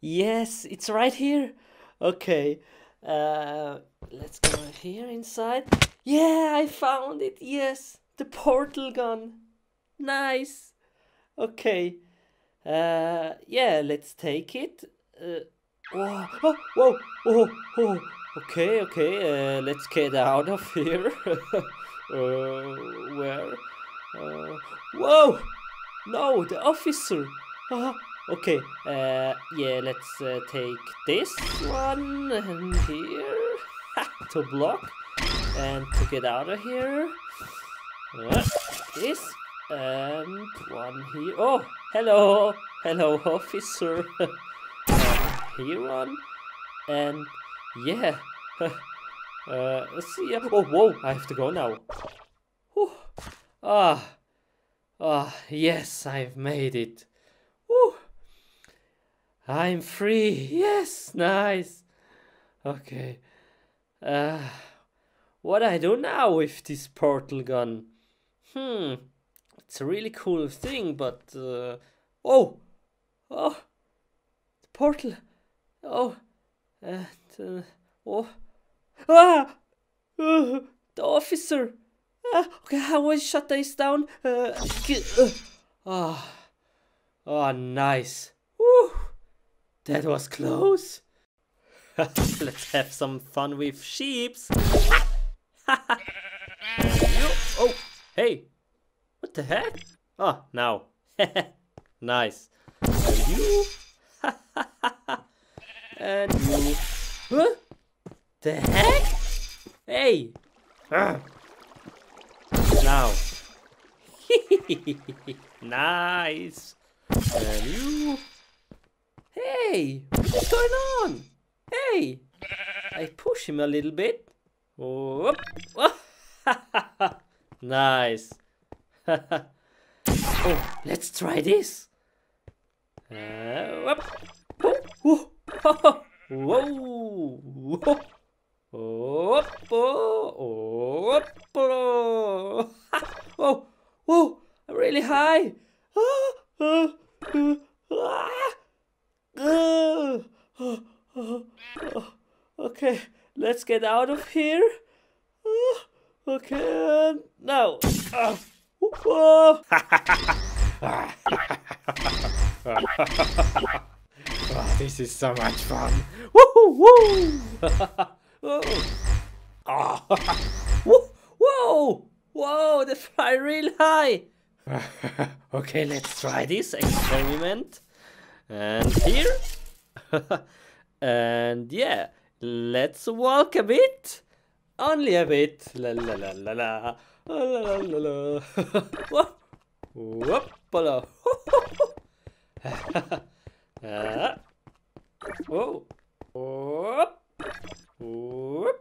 Yes, it's right here. Okay. Uh, let's go here inside. Yeah, I found it. Yes, the portal gun. Nice. Okay. Uh, yeah, let's take it. Uh, whoa, oh, whoa, whoa, whoa. Okay, okay. Uh, let's get out of here. uh, where? Uh, whoa! No, the officer. Uh, okay. Uh, yeah, let's uh, take this one and here to block and to get out of here. Uh, this and one here. Oh, hello, hello, officer. uh, here one and yeah. uh, let's see. Oh, whoa! I have to go now. Whew. Ah, ah, yes, I've made it. I'm free. Yes, nice. Okay. Uh, what I do now with this portal gun? Hmm, it's a really cool thing, but uh, oh, oh, the portal. Oh, and uh, oh, ah, uh, the officer. Ah, okay, how I shut this down? Uh, uh, ah, oh, nice. Woo, that was close. Let's have some fun with sheeps. oh, hey, what the heck? Oh, now. nice. And you. and you. Huh? The heck? Hey. Ah. Now. nice. And you. Hey, what's going on? Hey, I push him a little bit. Oh, nice. oh, let's try this. Uh, oh, whoa, whoa, whoa, whoa, whoa, whoa, whoa, really high. Ah, ah, ah, Uh, uh, uh, okay, let's get out of here. Okay, now. oh, this is so much fun. Woo woo! oh. Whoa! Whoa! They fly real high. okay, let's try this experiment. And here. and yeah, let's walk a bit. Only a bit. La la la la la. La la la la. Whoop. Whoop. uh, whoa. Whoop. Whoop.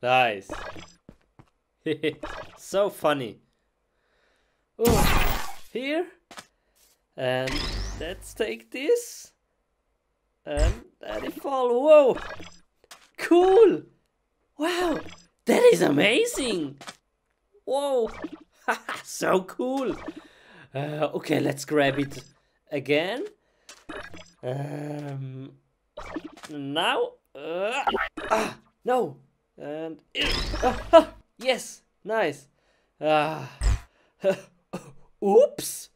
nice. so funny. Ooh. Here. And let's take this. And let it fall. Whoa. Cool. Wow. That is amazing. Whoa. so cool. Uh, okay, let's grab it again. Um, now. Uh, ah, no. And. Uh, yes. Nice. Ah. oops.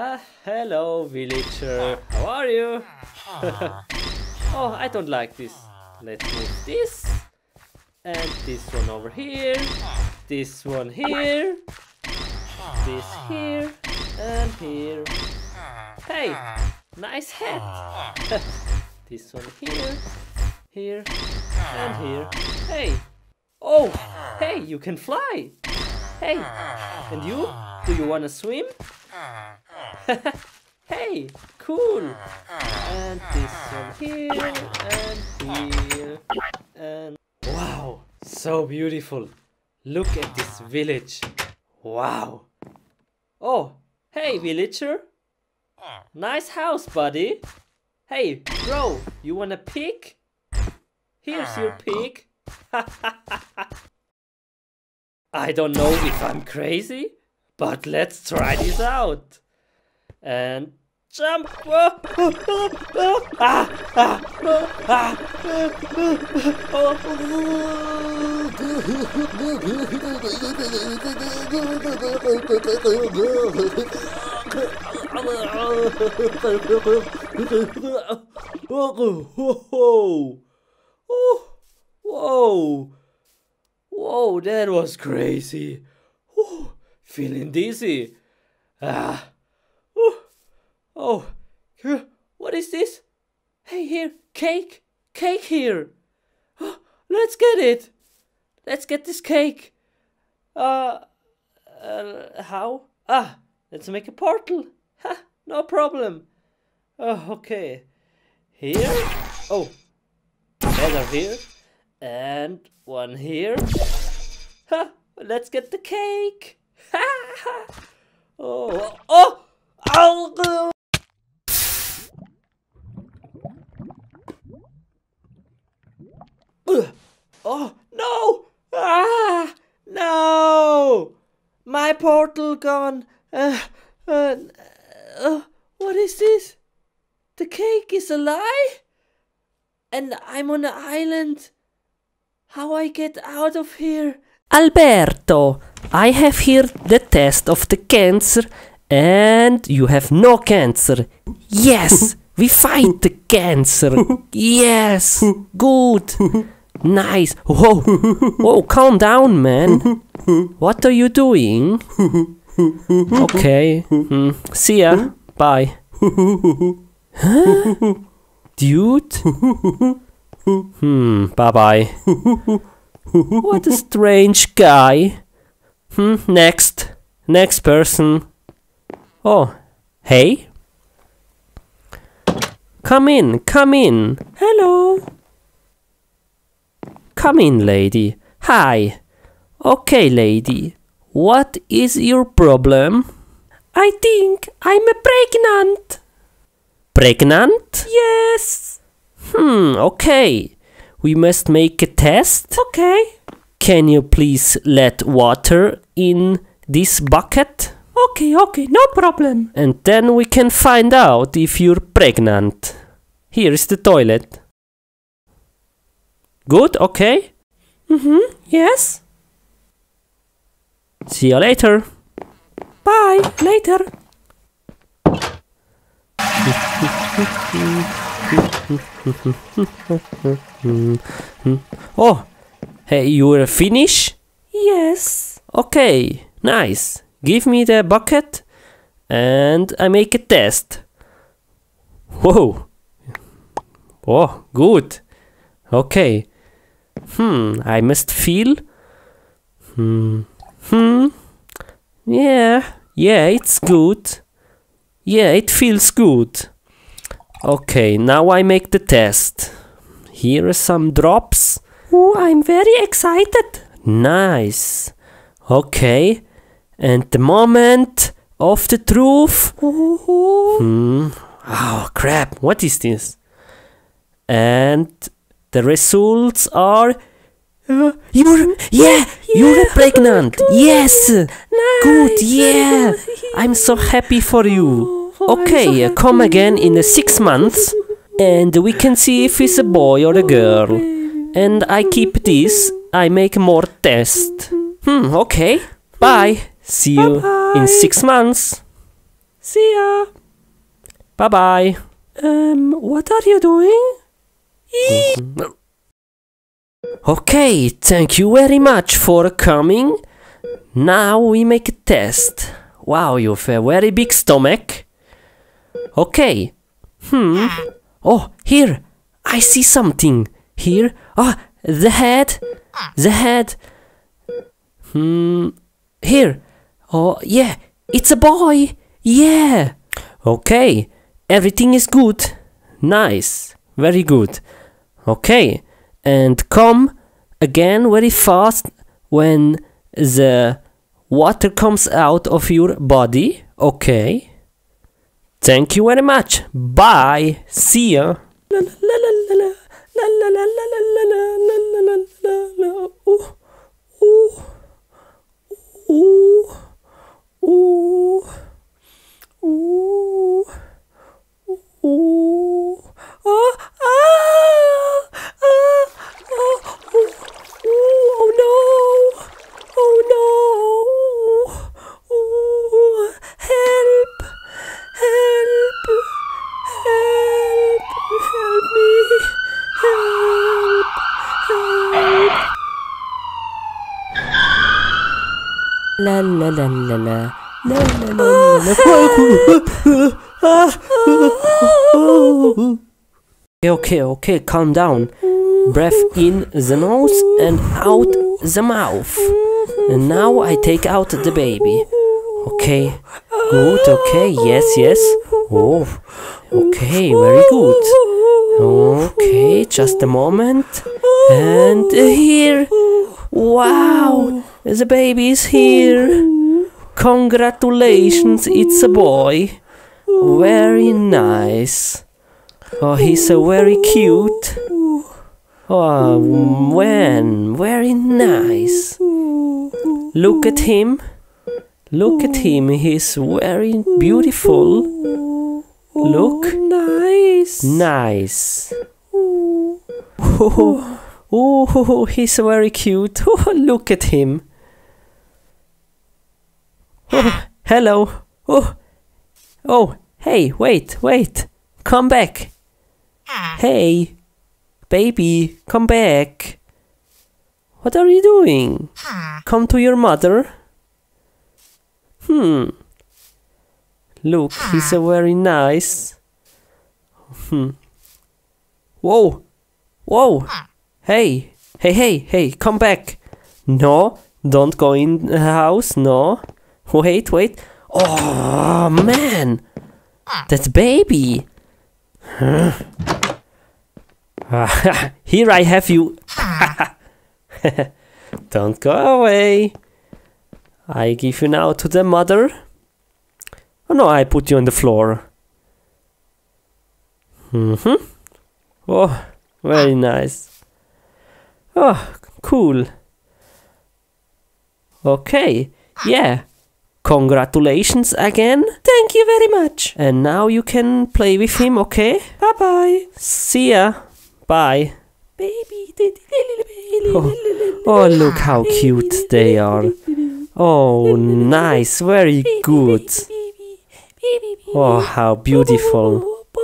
Ah, hello, villager. How are you? oh, I don't like this. Let's move this. And this one over here. This one here. This here. And here. Hey, nice hat. this one here. Here. And here. Hey. Oh, hey, you can fly. Hey, and you? Do you want to swim? hey, cool. And this one here, and here, and... Wow, so beautiful. Look at this village. Wow. Oh, hey, villager. Nice house, buddy. Hey, bro, you want a pig? Here's your pig. I don't know if I'm crazy, but let's try this out. And Jump! Oh, oh, oh. Ah, ah, oh, ah. Whoa! Oh, whoa! Whoa, that was crazy. Whew, feeling dizzy. Ah. Oh, what is this? Hey, here, cake, cake here. Oh, let's get it. Let's get this cake. Uh, uh, how? Ah, let's make a portal. Ha, no problem. Oh, okay. Here. Oh, another here, and one here. Ha, let's get the cake. Ha, ha. Oh, oh, oh. Ugh. Oh, no! Ah, no! My portal gone. Uh, uh, uh, what is this? The cake is a lie? And I'm on an island. How I get out of here? Alberto, I have here the test of the cancer and you have no cancer. Yes, we fight the cancer. Yes, good. Nice. Whoa, whoa, calm down, man. What are you doing? Okay, mm, see ya. Bye. Huh? Dude? Hmm, bye bye. What a strange guy. Hmm, next. Next person. Oh, hey? Come in, come in. Hello. Come in, lady. Hi. Okay, lady. What is your problem? I think I'm pregnant. Pregnant? Yes. Hmm, okay. We must make a test. Okay. Can you please let water in this bucket? Okay, okay, no problem. And then we can find out if you're pregnant. Here is the toilet. Good, okay? Mm-hmm, yes. See you later. Bye, later. oh, hey, you're finished? Yes. Okay, nice. Give me the bucket and I make a test. Whoa. Oh, good. Okay. Hmm, I must feel. Hmm. Hmm. Yeah. Yeah, it's good. Yeah, it feels good. Okay, now I make the test. Here are some drops. Oh, I'm very excited. Nice. Okay. And the moment of the truth. Hmm. Oh, crap. What is this? And the results are. Uh, you're. Yeah! You're pregnant! Yes! Nice. Good, yeah! I'm so happy for you. Okay, uh, come again in six months and we can see if it's a boy or a girl. And I keep this, I make more tests. Hmm, okay. Bye. See you in six months. See ya. Bye bye. Um, what are you doing? Okay, thank you very much for coming. Now we make a test. Wow, you have a very big stomach. Okay. Hmm. Oh, here. I see something. Here. Oh, the head. The head. Hmm. Here. Oh, yeah. It's a boy. Yeah. Okay. Everything is good. Nice. Very good. Okay. And come again very fast when the water comes out of your body. Okay. Thank you very much. Bye. See ya. Oh no! Oh no! La la la. La la la la la. Okay, okay, okay, calm down. Breath in the nose and out the mouth. And now I take out the baby. Okay, good, okay, yes, yes. Oh, okay, very good. Okay, just a moment. And here. Wow, the baby is here. Congratulations, it's a boy. Very nice. Oh, he's so very cute. Oh, when very nice. Look at him. Look at him. He's very beautiful. Look. Nice. Nice. Oh, oh, he's very cute. Oh, look at him. Oh, hello. Oh, oh, hey, wait, wait. Come back. Hey, baby, come back. What are you doing? Come to your mother. Hmm. Look, he's a very nice. Hmm. Whoa! Whoa! Hey! Hey, hey, hey, come back! No, don't go in the house, no. Wait, wait. Oh, man! That baby! Here I have you. Don't go away. I give you now to the mother. Oh no, I put you on the floor. Mm-hmm. Oh, very nice. Oh, cool. Okay, yeah. Congratulations again. Thank you very much. And now you can play with him, okay? Bye bye. See ya. Bye. Baby. Oh, oh, look how cute they are. Oh, nice. Very good. Oh, how beautiful.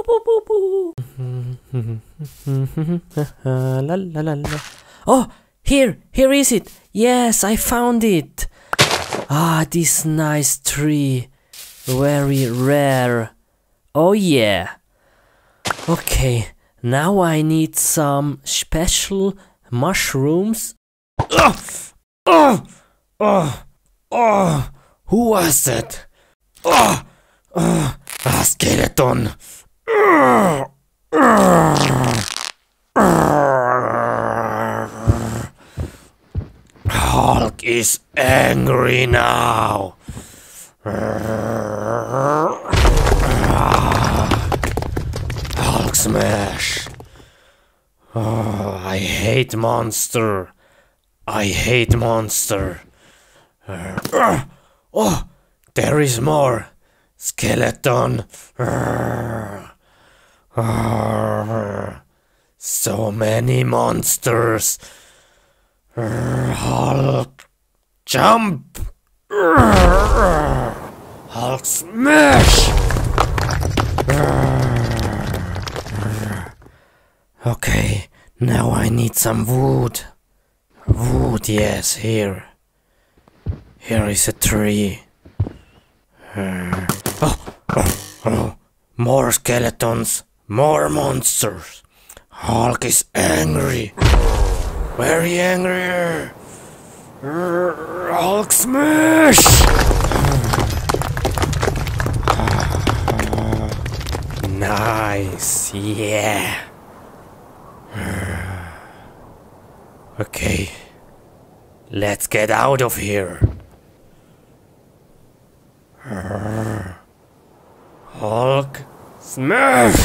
Oh, here, here is it. Yes, I found it. Ah, this nice tree. Very rare. Oh, yeah. Okay, now I need some special mushrooms. Oh, oh, oh, oh, who was that? Oh, oh, a skeleton. Oh, Hulk is angry now. Hulk smash. Oh, I hate monster. I hate monster. Oh, there is more. Skeleton. So many monsters. Hulk. Jump. Hulk smash. Okay, now I need some wood. Wood, yes, here. Here is a tree. Uh, oh, oh, oh. More skeletons, more monsters. Hulk is angry. Very angry. Hulk smash! Nice, yeah. Okay, let's get out of here. Hulk smash!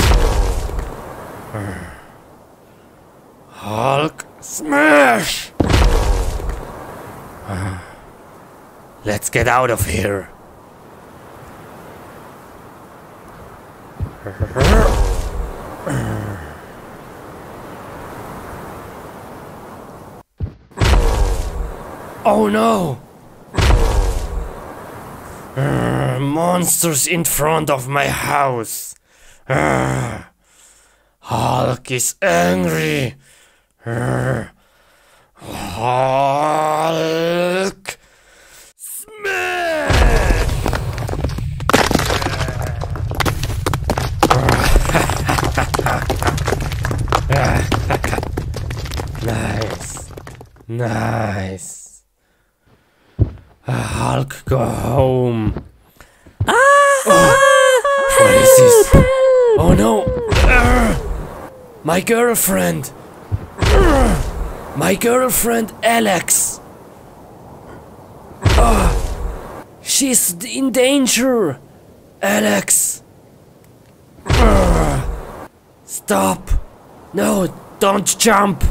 Hulk smash! Let's get out of here. Oh no! Uh, monsters in front of my house. Uh, Hulk is angry. Hulk smash! nice, nice. Hulk, go home. Ah, oh, what is this? Oh no! Ah! My girlfriend! My girlfriend Alex! Ah. She's in danger! Alex! Stop! No, don't jump!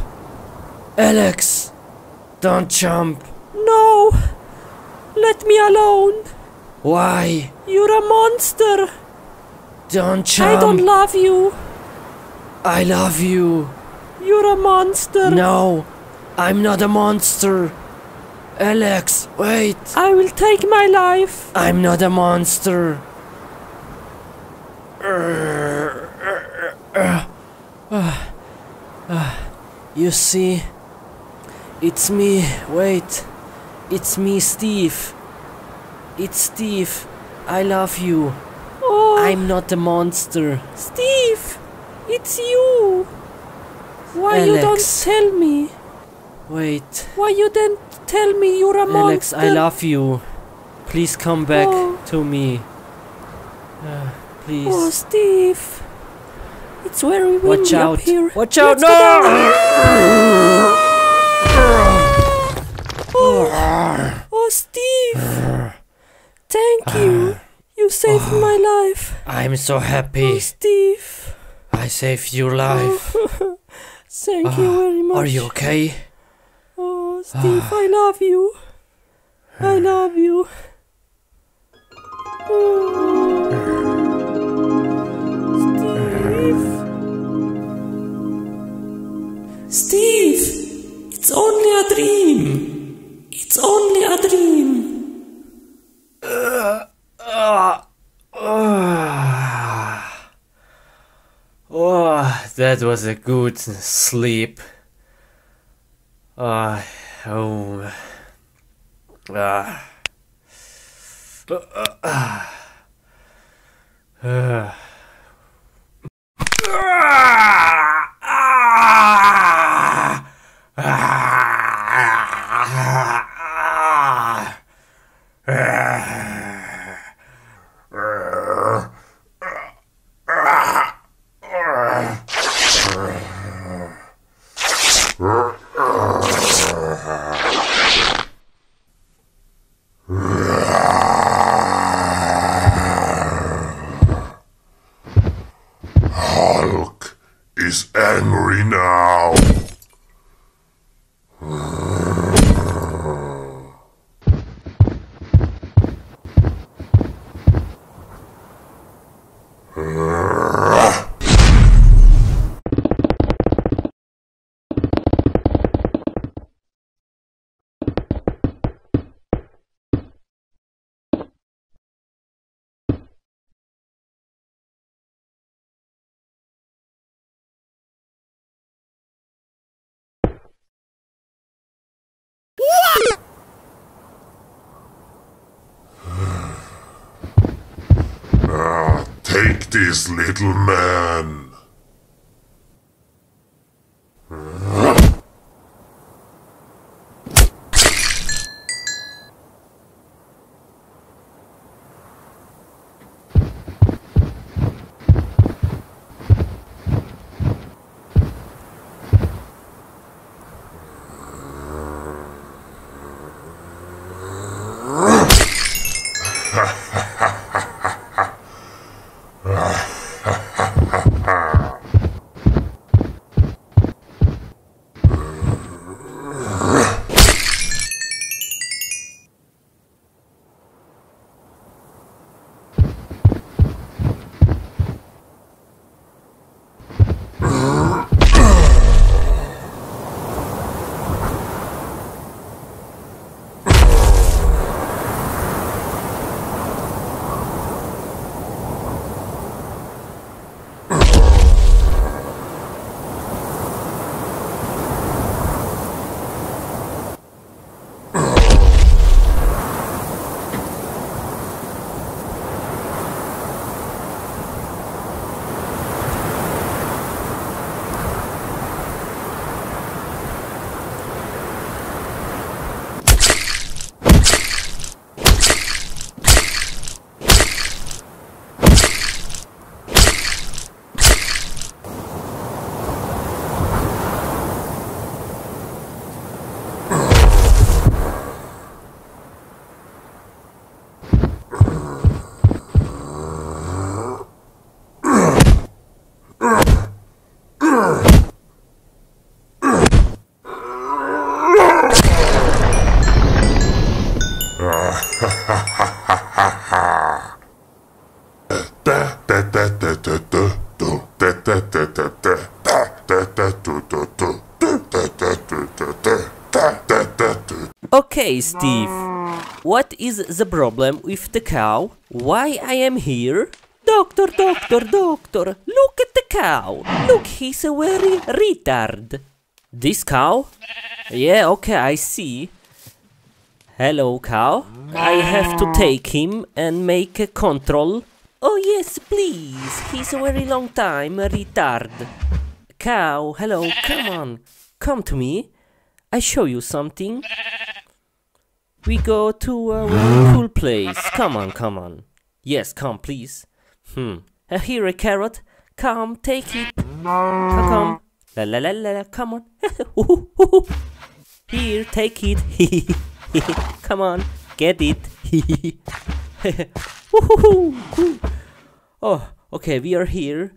Alex! Don't jump! No! Let me alone! Why? You're a monster! Don't jump! I don't love you! I love you! You're a monster! No, I'm not a monster. Alex, wait. I will take my life! I'm not a monster. You see, it's me. Wait, it's me, Steve. It's Steve. I love you. Oh, I'm not a monster. Steve! It's you! Why you don't tell me? Wait, Why you didn't tell me you're a Alex, monster? I love you. Please come back Oh. to me. Uh, please. Oh, Steve! It's very windy Watch up here. Watch out! Let's. No! Oh, Steve! Thank you. You saved my life. I'm so happy. Oh. Steve. I saved your life. Thank you ah, very much. Are you okay? Oh, Steve, ah. I love you. I love you. Oh. Steve. Steve, it's only a dream. It's only a dream. Uh, uh, uh. Oh, that was a good sleep. Ah, oh. Ah. Ah. Hulk is angry now. Take this little man. Okay, Steve. What is the problem with the cow? Why I am here? Doctor, doctor, doctor, look at the cow. Look, he's a very retard. This cow? Yeah, okay, I see. Hello, cow. I have to take him and make a control. Oh, yes, please. He's a very long time retard. Cow, hello, come on. Come to me. I show you something. We go to a cool place. Come on, come on. Yes, come, please. Hmm. Uh, here a carrot. Come, take it. Come, come. La la la la la. Come on. Here, take it. come on, get it. Oh, okay, we are here.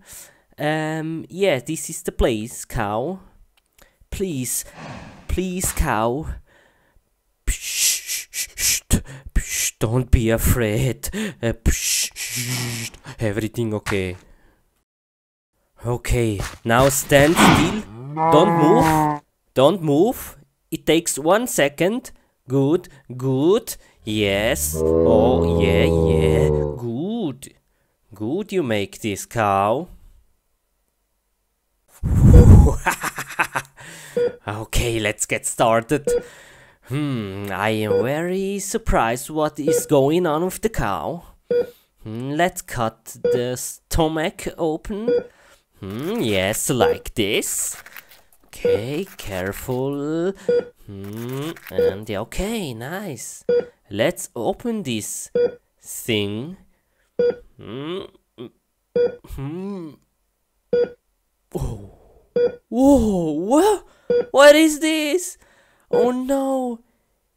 Um, yeah, this is the place, cow. Please, please, cow. Psst, psst, don't be afraid. Uh, everything okay. Okay, now stand still. Don't move. Don't move. It takes one second. Good, good. Yes. Oh, yeah, yeah. Good. Good, you make this cow. okay, let's get started. Hmm, I am very surprised what is going on with the cow. Hmm, let's cut the stomach open. Hmm, yes, like this. Okay, careful. Hmm, and okay, nice. Let's open this thing. Hmm. Hmm. Oh. Whoa, what? What is this? Oh no,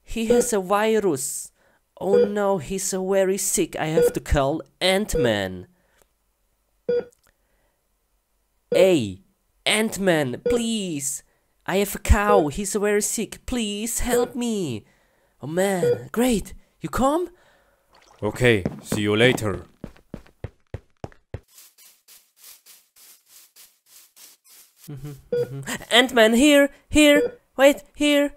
he has a virus. Oh no, he's so very sick. I have to call Ant-Man. Hey, Ant-Man, please. I have a cow. He's very sick. Please help me. Oh man, great. You come? Okay, see you later. Mm-hmm, mm-hmm. Ant-Man, here, here. Wait, here.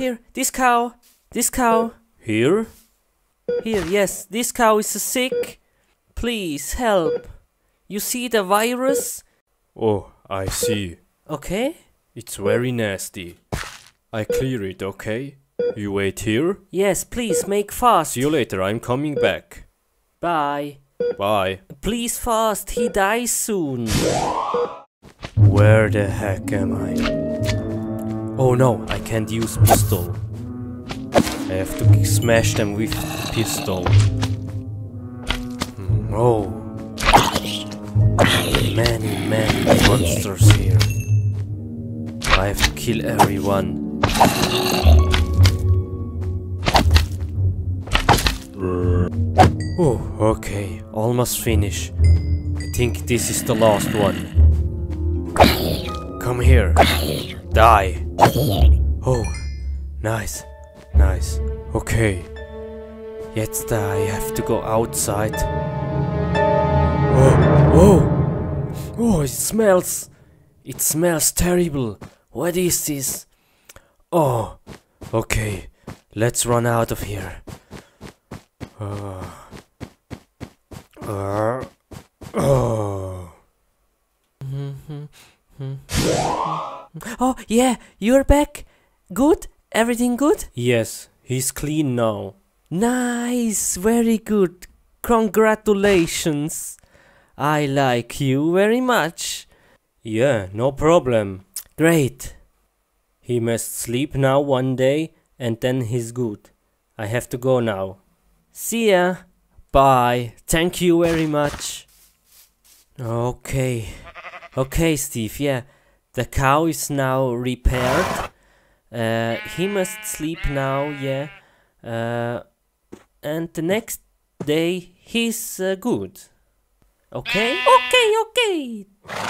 Here, this cow. This cow. Here? Here, yes, this cow is sick. Please help. You see the virus? Oh, I see. Okay? It's very nasty. I clear it, okay? You wait here? Yes, please make fast. See you later, I'm coming back. Bye. Bye. Please fast, he dies soon. Where the heck am I? Oh no, I can't use pistol. I have to smash them with pistol. Hmm, Oh. Many, many monsters here. I have to kill everyone. Oh, okay, almost finished. I think this is the last one. Come here. Die. Oh, nice. Nice. Okay. Jetzt uh, I have to go outside. Oh, oh. Oh, it smells. It smells terrible. What is this? Oh, okay. Let's run out of here. Uh, uh, oh. Oh, yeah, you're back. Good? Everything good? Yes, he's clean now. Nice, very good. Congratulations. I like you very much. Yeah, no problem. Great. He must sleep now one day and then he's good. I have to go now. See ya. Bye. Thank you very much. Okay. Okay, Steve, yeah. The cow is now repaired. Uh, he must sleep now, yeah. Uh, and the next day he's uh, good. Okay? Okay, okay.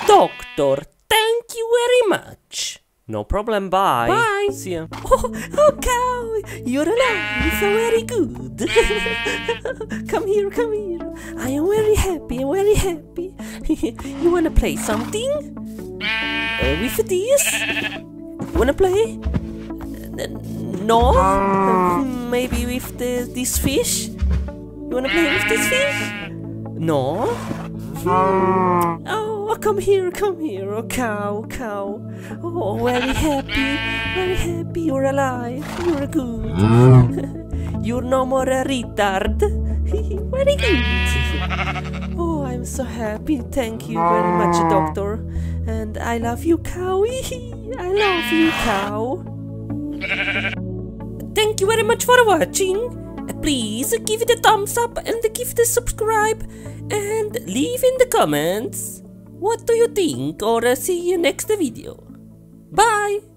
Doctor, thank you very much. No problem, bye. Bye. See ya. Oh, oh, cow, you're alive, so very good. come here, come here. I am very happy, very happy. you wanna play something? Uh, with this? Wanna play? N- no? Uh, maybe with the, this fish? You wanna play with this fish? No? Oh, Oh, come here, come here, oh cow, cow. Oh, very happy, very happy you're alive, you're good. you're no more a retard. very good. oh, I'm so happy, thank you very much, doctor. And I love you, cow. I love you, cow. Thank you very much for watching. Please give it a thumbs up and give it a subscribe and leave in the comments what do you think or uh, see you next video. Bye!